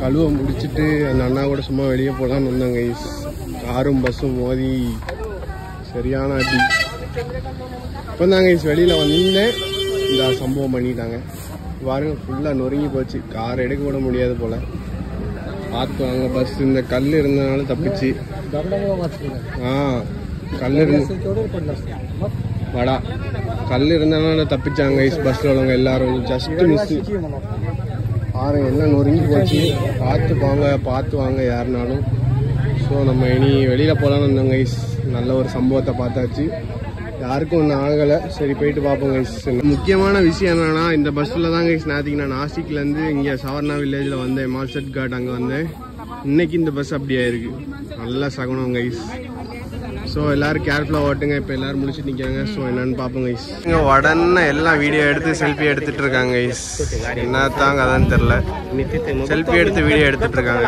கழுவ முடிச்சிட்டு அந்த அண்ணா கூட சும்மா வெளியே போகலான்னு வந்தாங்க. guys. காரும் பஸ்ஸும் மோதி சரியான அடி. இப்போ தாங்க guys வெளியில் வந்தேன் இந்த சம்பவம் பண்ணிட்டாங்க. பாருங்க ஃபுல்லாக நொறுங்கி போச்சு. கார் எடுக்க கூட முடியாது போல. பார்த்து வாங்க பஸ் இந்த கல் இருந்தனால தப்பிச்சு. ஆ கல் இருந்து வடா. கல் இருந்தனால தப்பிச்சாங்க guys பஸ்ஸில் உள்ளவங்க எல்லாரும். ஜஸ்ட் மிஸ் பாறை எல்லாம் நொறுங்கி போச்சு. பார்த்து போங்க பார்த்து வாங்க யாருனாலும். ஸோ நம்ம இனி வெளியில் போகலான்னு வந்தோம் கைஸ் நல்ல ஒரு சம்பவத்தை பார்த்தாச்சு. யாருக்கும் ஒன்றும் ஆகலை. சரி போயிட்டு பார்ப்போம் கைஸ் முக்கியமான விஷயம் என்னென்னா இந்த பஸ்ஸில் தான் கைஸ் நேற்றுக்கு நான் நாசிக்லேருந்து இங்கே சவர்ணா வில்லேஜில் வந்தேன். மால்செட் காட் அங்கே வந்தேன். இன்னைக்கு இந்த பஸ் அப்படி ஆயிருக்கு நல்லா சகுனம் கைஸ் ஸோ எல்லாரும் கேர்ஃபுல்லாக ஓட்டுங்க. இப்போ எல்லாரும் முடிச்சுட்டு நிற்காங்க ஸோ என்னன்னு பார்ப்போம் கைஸ் இங்கே உடனே எல்லாம் வீடியோ எடுத்து செல்ஃபி எடுத்துட்டு இருக்காங்க கைஸ் என்ன தாங்க அதான் தெரில செல்ஃபி எடுத்து வீடியோ எடுத்துட்டு இருக்காங்க.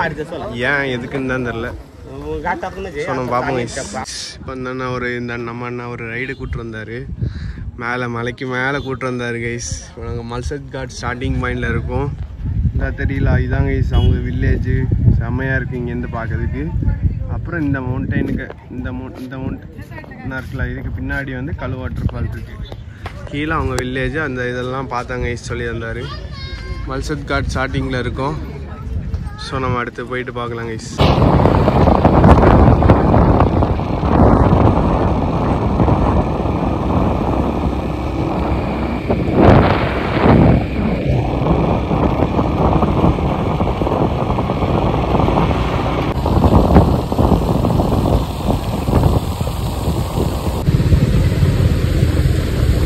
ஏன் எதுக்குன்னு தான் தெரில ஸோ நம்ம பார்ப்போம் கைஸ் இப்போ இந்த அண்ணா ஒரு இந்த நம்ம அண்ணா ஒரு ரைடு கூட்டு வந்தார். மேலே மலைக்கு மேலே கூட்டு வந்தார் கைஸ் இப்போ நாங்கள் மல்சத் காட் ஸ்டார்டிங் பாயிண்டில் இருக்கோம். இந்த தெரியல இதுதான் கைஸ் அவங்க வில்லேஜ் செம்மையாக இருக்குது இங்கேருந்து பார்க்கறதுக்கு. அப்புறம் இந்த மவுண்டெயினுக்கு இந்த மவுண்ட் இந்த மவுண்டன் இருக்குல்ல இதுக்கு பின்னாடி வந்து கழு வாட்டர் ஃபால் இருக்குது கீழே அவங்க வில்லேஜ் அந்த இதெல்லாம் பார்த்தாங்க கைஸ் சொல்லி தந்தார் மல்சத் காட் ஸ்டார்டிங்கில் இருக்கும். ஸோ நம்ம அடுத்து போயிட்டு பார்க்கலாம் கைஸ்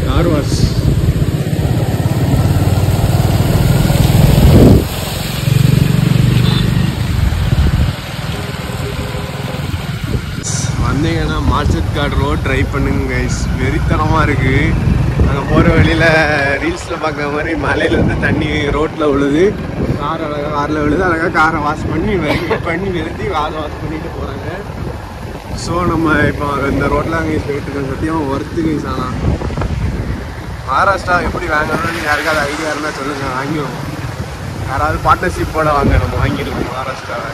கார் வாஷ் வந்தீங்கன்னா மார்ச்செட் கார்டு ரோட் ட்ரை பண்ணுங்க கைஸ் வெறித்தனமாக இருக்குது அங்கே போகிற வழியில் ரீல்ஸில் பார்க்குற மாதிரி மலையிலேருந்து தண்ணி ரோட்டில் விழுது. கார் அழகாக காரில் விழுது. அழகாக காரை வாஷ் பண்ணி வெறுக்கி பண்ணி வெறுத்தி காரை வாஷ் பண்ணிட்டு போகிறாங்க ஸோ நம்ம இப்போ இந்த ரோட்டில் அங்கே போயிட்டுருக்கோம் சத்தியம் ஒர்த்து கைஸ் ஆனால் மகாராஷ்டிரா எப்படி வாங்கணும்னு யாருக்காவது ஐடியா இருந்தால் சொல்லுங்கள் வாங்கிடுவோம். யாராவது பார்ட்னர்ஷிப்போடு வாங்க நம்ம வாங்கிடுவோம். மகாராஷ்டிராவை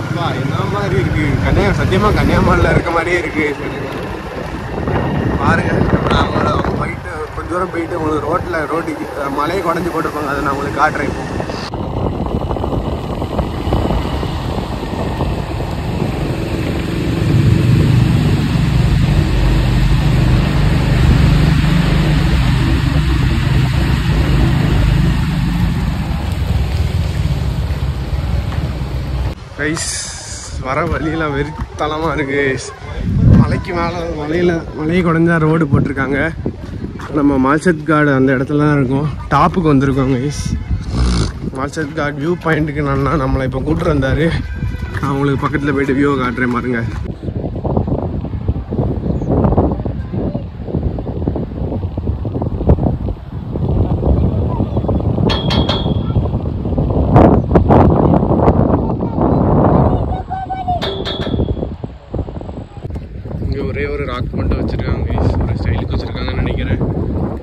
அப்பா என்ன மாதிரி இருக்கு? கன்னியா சத்தியமா கன்னியாகுமரியில் இருக்க மாதிரியே இருக்கு. பாருங்க நான் உங்களை போயிட்டு கொஞ்சம் தூரம் போயிட்டு உங்களுக்கு ரோட்டில் ரோட்டுக்கு மலையை குடஞ்சி போட்டிருப்பாங்க. அதை நான் உங்களுக்கு காட்டுறேன் இப்போ. கைஸ் வர வழியெல்லாம் வெறித்தலமாக இருக்குது மலைக்கு மேலே மலையில் மலையை குறைஞ்சா ரோடு போட்டிருக்காங்க. நம்ம மால்சத் காடு அந்த இடத்துல தான் இருக்கும். டாப்புக்கு வந்திருக்கோம் கைஸ் மால்சத் காட் வியூ பாயிண்ட்டுக்கு நான் நம்மளை இப்போ கூப்பிட்டு வந்தார். நான் உங்களுக்கு பக்கத்தில் போயிட்டு வியூவை காட்டுறேன் பாருங்கள் இங்கே ஒரே ஒரு ராக் மட்டும் வச்சுருக்காங்க கைஸ் ஒரு ஸ்டைலுக்கு வச்சுருக்காங்கன்னு நினைக்கிறேன்.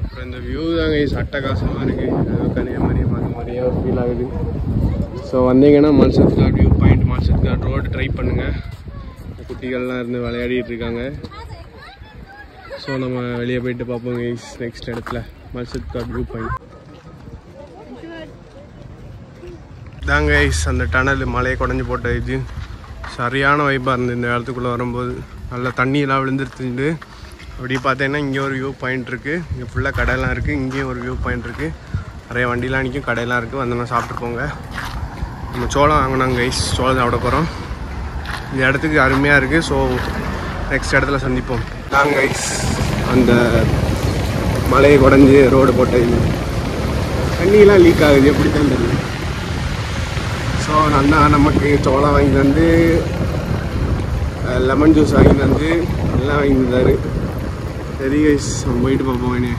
அப்புறம் இந்த வியூ தான் கைஸ் அட்டகாசமாக இருக்குது கன்னியாகுமரி பார்த்த மாதிரியே ஒரு ஃபீல் ஆகுது. ஸோ வந்தீங்கன்னா மான்சத் கார்ட் வியூ பாயிண்ட் மான்சத் ரோடு ட்ரை பண்ணுங்கள் குட்டிகள்லாம் இருந்து விளையாடிட்டு இருக்காங்க. ஸோ நம்ம வெளியே போயிட்டு பார்ப்போம் கைஸ் நெக்ஸ்ட் இடத்துல மான்சத் கார்ட் வியூ பாயிண்ட் தாங்க கைஸ் அந்த டனல் மலையை குடஞ்சி போட்ட இது. சரியான வைப்பாக இருந்தது இந்த இடத்துக்குள்ளே வரும்போது. நல்லா தண்ணியெல்லாம் விழுந்துருச்சுண்டு. அப்படி பார்த்தீங்கன்னா இங்கே ஒரு வியூ பாயிண்ட் இருக்குது இங்கே ஃபுல்லாக கடையெல்லாம் இருக்குது இங்கேயும் ஒரு வியூ பாயிண்ட் இருக்குது நிறைய வண்டிலாம் நிற்கும் கடையெல்லாம் இருக்குது வந்தோம்னா சாப்பிட்டு போங்க. நம்ம சோளம் வாங்கினாங்க கைஸ் சோளம் சாப்பிட போகிறோம் இந்த இடத்துக்கு அருமையாக இருக்குது ஸோ நெக்ஸ்ட் இடத்துல சந்திப்போம். நாங்கள் கைஸ் அந்த மலையை குடஞ்சி ரோடு போட்ட தண்ணியெலாம் தண்ணியெல்லாம் லீக் ஆகுது. எப்படி தான் தெரியும். ஸோ நான் நமக்கு சோளம் வாங்கி வந்து லெமன் ஜூஸ் வாங்கிட்டு வந்து எல்லாம் வாங்கி தந்தாரு சரி கைஸ் போயிட்டு பார்ப்போம் இனி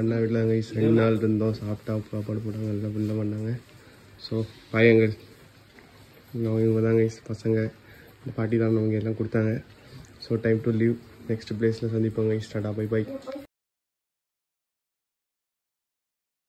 அண்ணா வீட்டில் கைஸ் ரெண்டு நாள் இருந்தோம். சாப்பிட்டா சாப்பாடு போட்டாங்க எல்லாம் பண்ண பண்ணாங்க. ஸோ பையங்க இவங்க தான் கைஸ் பசங்க. பாட்டி தான் அவங்க எல்லாம் கொடுத்தாங்க. So time to leave next பிளேஸில் சந்திப்போங்க கைஸ் டாடா பை பை